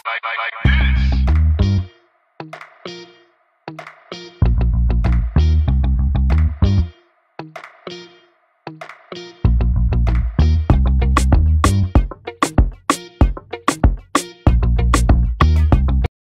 like, like, like.